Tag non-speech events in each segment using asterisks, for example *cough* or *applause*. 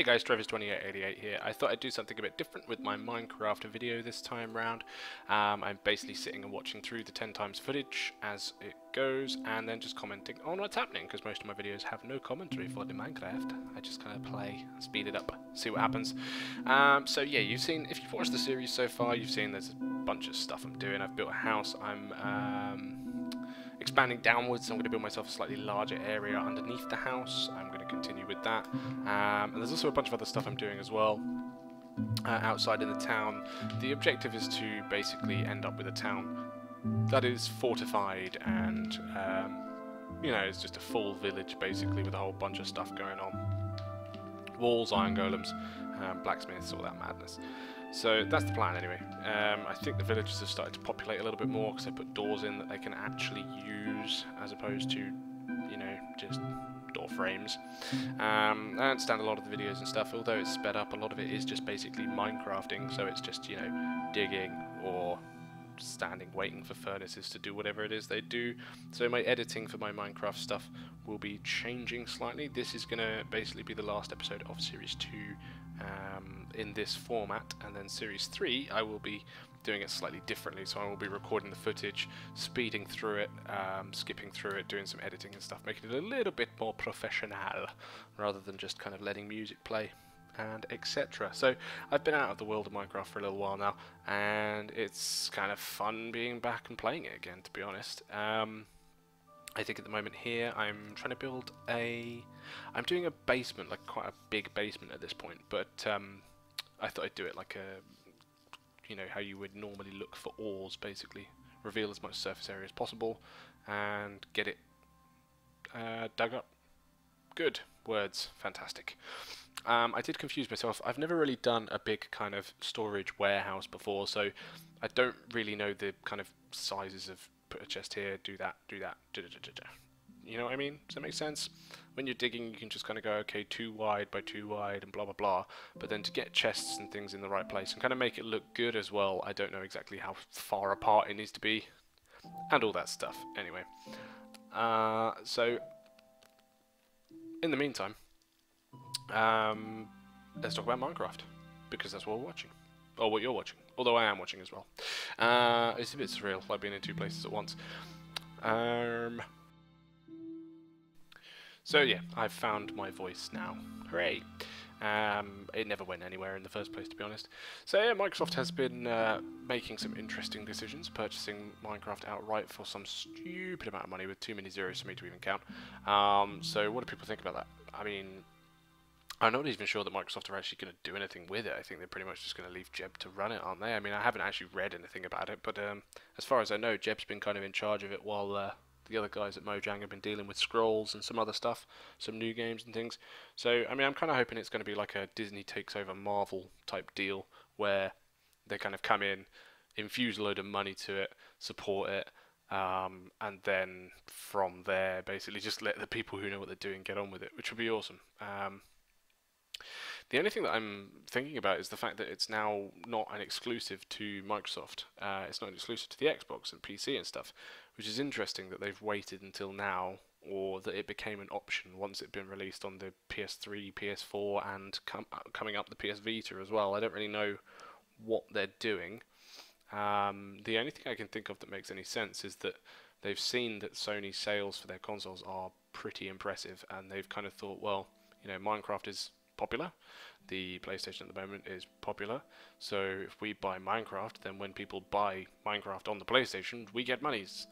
Hey guys, Travis2888 here. I thought I'd do something a bit different with my Minecraft video this time round. Um, I'm basically sitting and watching through the 10 times footage as it goes and then just commenting on what's happening because most of my videos have no commentary for the Minecraft. I just kind of play, speed it up, see what happens. Um, so yeah, you've seen, if you've watched the series so far, you've seen there's a bunch of stuff I'm doing. I've built a house, I'm um, expanding downwards, I'm going to build myself a slightly larger area underneath the house. I'm continue with that. Um, and there's also a bunch of other stuff I'm doing as well. Uh, outside in the town. The objective is to basically end up with a town that is fortified and, um, you know, it's just a full village basically with a whole bunch of stuff going on. Walls, iron golems, um, blacksmiths, all that madness. So that's the plan anyway. Um, I think the villages have started to populate a little bit more because they put doors in that they can actually use as opposed to, you know, just door frames. Um, I understand a lot of the videos and stuff, although it's sped up, a lot of it is just basically Minecrafting, so it's just, you know, digging or standing waiting for furnaces to do whatever it is they do. So my editing for my Minecraft stuff will be changing slightly. This is going to basically be the last episode of Series 2 um, in this format, and then Series 3 I will be doing it slightly differently. So I will be recording the footage, speeding through it, um, skipping through it, doing some editing and stuff, making it a little bit more professional rather than just kind of letting music play and etc. So I've been out of the world of Minecraft for a little while now, and it's kind of fun being back and playing it again, to be honest. Um, I think at the moment here I'm trying to build a... I'm doing a basement, like quite a big basement at this point, but um, I thought I'd do it like a... You know, how you would normally look for ores, basically. Reveal as much surface area as possible, and get it uh, dug up. Good. Words. Fantastic. Um, I did confuse myself. I've never really done a big kind of storage warehouse before, so I don't really know the kind of sizes of put a chest here, do that, do that, da, da, da, you know what I mean? Does that make sense? When you're digging, you can just kind of go, okay, too wide by too wide and blah, blah, blah. But then to get chests and things in the right place and kind of make it look good as well, I don't know exactly how far apart it needs to be and all that stuff. Anyway, uh, so in the meantime, um, let's talk about Minecraft, because that's what we're watching. Or what you're watching. Although I am watching as well. Uh, it's a bit surreal, like being in two places at once. Um, so yeah, I've found my voice now. Hooray! Um, it never went anywhere in the first place, to be honest. So yeah, Microsoft has been uh, making some interesting decisions, purchasing Minecraft outright for some stupid amount of money with too many zeros for me to even count. Um, so what do people think about that? I mean, I'm not even sure that Microsoft are actually going to do anything with it. I think they're pretty much just going to leave Jeb to run it, aren't they? I mean, I haven't actually read anything about it, but um, as far as I know, Jeb's been kind of in charge of it while uh, the other guys at Mojang have been dealing with scrolls and some other stuff, some new games and things. So, I mean, I'm kind of hoping it's going to be like a Disney takes over Marvel type deal where they kind of come in, infuse a load of money to it, support it, um, and then from there, basically just let the people who know what they're doing get on with it, which would be awesome. Um, the only thing that I'm thinking about is the fact that it's now not an exclusive to Microsoft. Uh, it's not an exclusive to the Xbox and PC and stuff, which is interesting that they've waited until now, or that it became an option once it'd been released on the PS3, PS4, and com uh, coming up the PS Vita as well. I don't really know what they're doing. Um, the only thing I can think of that makes any sense is that they've seen that Sony's sales for their consoles are pretty impressive, and they've kind of thought, well, you know, Minecraft is popular. The PlayStation at the moment is popular. So if we buy Minecraft, then when people buy Minecraft on the PlayStation, we get monies.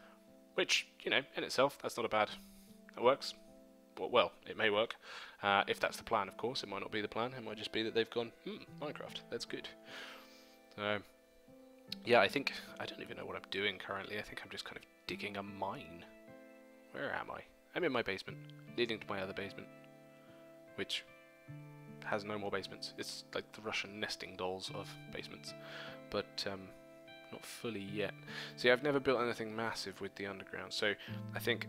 Which, you know, in itself, that's not a bad... It works. Well, it may work. Uh, if that's the plan, of course. It might not be the plan. It might just be that they've gone, hmm, Minecraft, that's good. So, yeah, I think... I don't even know what I'm doing currently. I think I'm just kind of digging a mine. Where am I? I'm in my basement, leading to my other basement. Which has no more basements. It's like the Russian nesting dolls of basements, but um, not fully yet. See, I've never built anything massive with the underground, so I think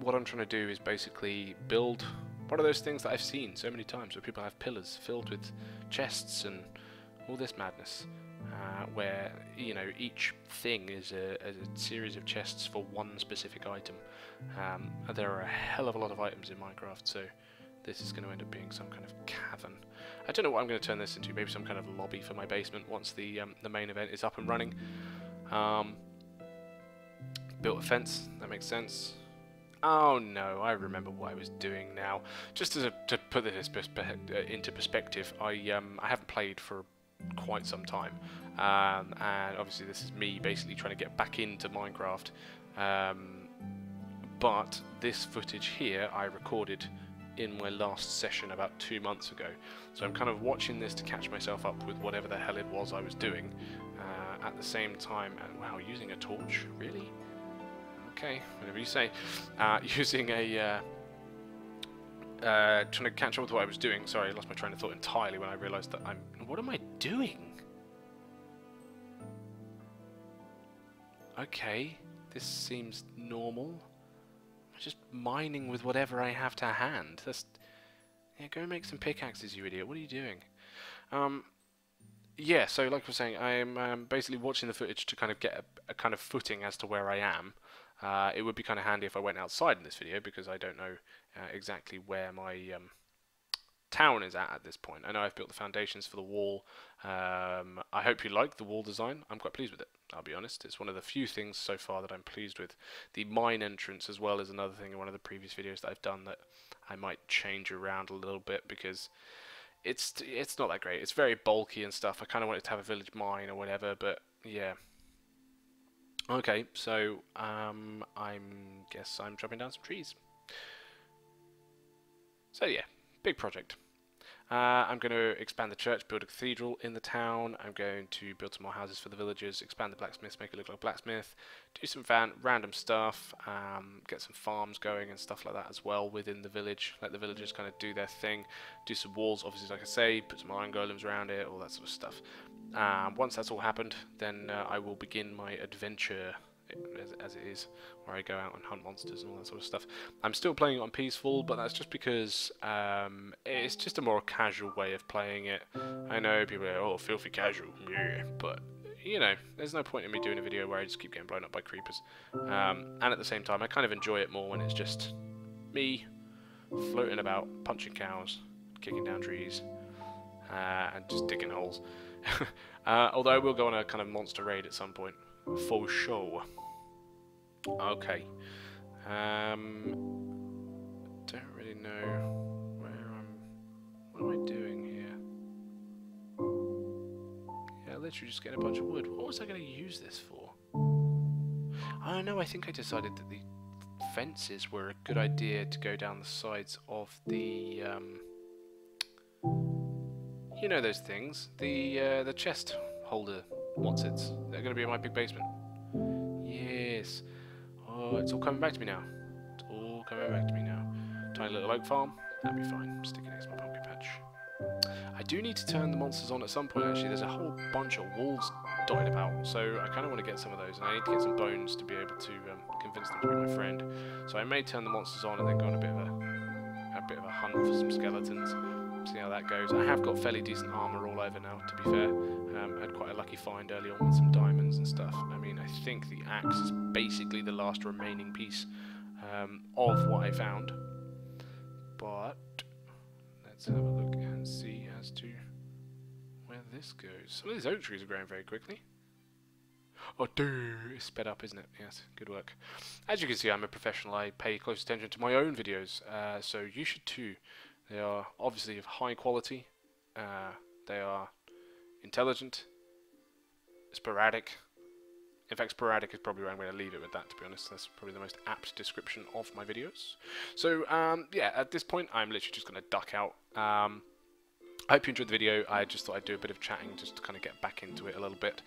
what I'm trying to do is basically build one of those things that I've seen so many times where people have pillars filled with chests and all this madness. Uh, where you know each thing is a, is a, series of chests for one specific item. Um, there are a hell of a lot of items in Minecraft, so this is going to end up being some kind of cavern. I don't know what I'm going to turn this into. Maybe some kind of lobby for my basement once the um, the main event is up and running. Um, built a fence. That makes sense. Oh no, I remember what I was doing now. Just a, to put this uh, into perspective, I um, I haven't played for quite some time, um, and obviously this is me basically trying to get back into Minecraft. Um, but this footage here I recorded in my last session about two months ago. So I'm kind of watching this to catch myself up with whatever the hell it was I was doing uh, at the same time. And wow, using a torch? Really? Okay, whatever you say. Uh, *laughs* using a... Uh, uh, trying to catch up with what I was doing. Sorry, I lost my train of thought entirely when I realised that I'm... What am I doing? Okay, this seems normal just mining with whatever I have to hand. That's yeah, go make some pickaxes, you idiot. What are you doing? Um, yeah, so like I was saying, I'm um, basically watching the footage to kind of get a, a, kind of footing as to where I am. Uh, it would be kind of handy if I went outside in this video because I don't know uh, exactly where my um, town is at at this point. I know I've built the foundations for the wall. Um, I hope you like the wall design. I'm quite pleased with it. I'll be honest. It's one of the few things so far that I'm pleased with. The mine entrance as well is another thing in one of the previous videos that I've done that I might change around a little bit because it's it's not that great. It's very bulky and stuff. I kind of wanted to have a village mine or whatever, but yeah. Okay, so um, I'm guess I'm chopping down some trees. So yeah, big project. Uh, I'm going to expand the church, build a cathedral in the town. I'm going to build some more houses for the villagers, expand the blacksmiths, make it look like a blacksmith, do some random stuff, um, get some farms going and stuff like that as well within the village. Let the villagers kind of do their thing, do some walls, obviously, like I say, put some iron golems around it, all that sort of stuff. Um, once that's all happened, then uh, I will begin my adventure as, as, it is, where I go out and hunt monsters and all that sort of stuff. I'm still playing it on peaceful, but that's just because um, it's just a more casual way of playing it. I know people are, oh, filthy casual, yeah, but you know, there's no point in me doing a video where I just keep getting blown up by creepers. Um, and at the same time, I kind of enjoy it more when it's just me floating about, punching cows, kicking down trees, uh, and just digging holes. *laughs* uh, although I will go on a kind of monster raid at some point, for sure. Okay. Um, don't really know where I'm... What am I doing here? Yeah, literally just getting a bunch of wood. What was I going to use this for? I don't know, I think I decided that the fences were a good idea to go down the sides of the... Um, you know those things. The, uh, the chest holder what's it? They're going to be in my big basement. Yes. Oh, it's all coming back to me now. It's all coming back to me now. Tiny little oak farm. That'd be fine. Stick it next to my pumpkin patch. I do need to turn the monsters on at some point, actually. There's a whole bunch of wolves dotted about, so I kind of want to get some of those, and I need to get some bones to be able to um, convince them to be my friend. So I may turn the monsters on and then go on a bit of a, a bit of a hunt for some skeletons see how that goes. I have got fairly decent armour all over now, to be fair. Um, I had quite a lucky find early on with some diamonds and stuff. I mean, I think the axe is basically the last remaining piece um, of what I found. But let's have a look and see as to where this goes. Some of these oak trees are growing very quickly. Oh, dude, it's sped up, isn't it? Yes, good work. As you can see, I'm a professional. I pay close attention to my own videos, uh, so you should too. They are obviously of high quality. Uh, they are intelligent, sporadic. In fact, sporadic is probably where I'm going to leave it with that, to be honest. That's probably the most apt description of my videos. So, um, yeah, at this point, I'm literally just going to duck out. Um, I hope you enjoyed the video. I just thought I'd do a bit of chatting just to kind of get back into it a little bit.